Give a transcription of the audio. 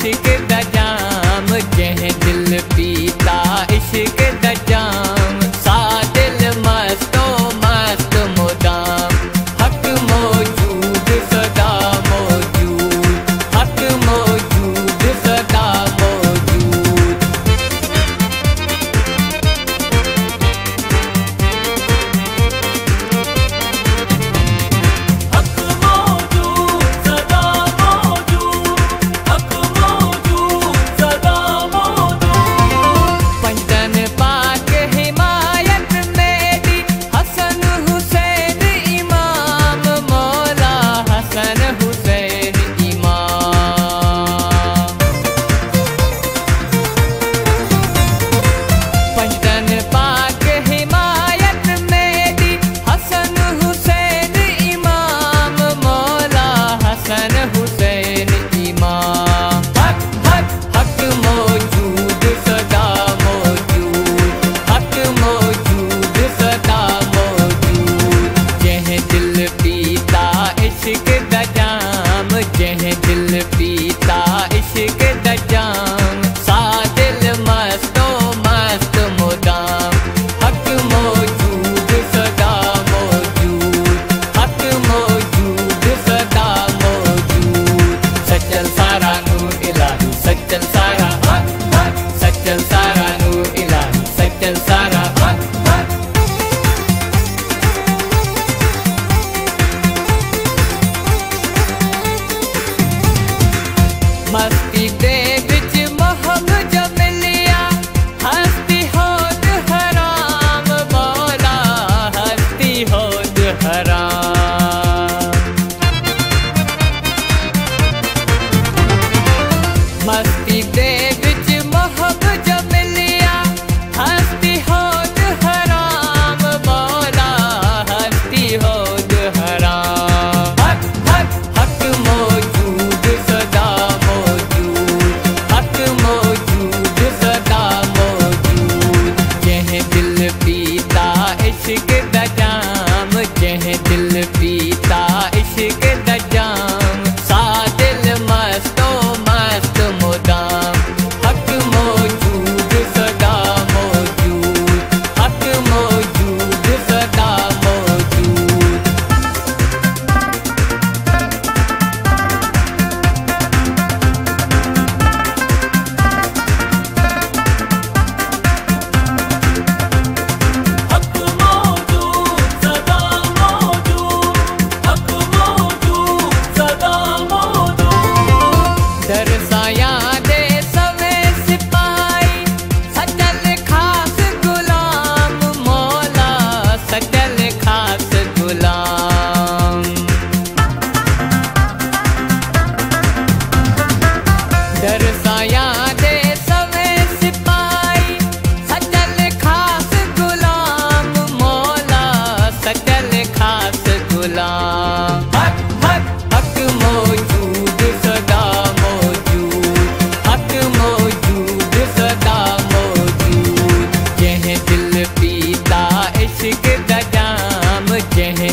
Así इश्क द जह दिल पीता इश्क द सा दिल मस्तो मस्त मोदाम। हक मौजूद, सदा मौजूद। हक मौजूद, सदा मौजूद। सचल सारा That is पीता इश्क का जाम जह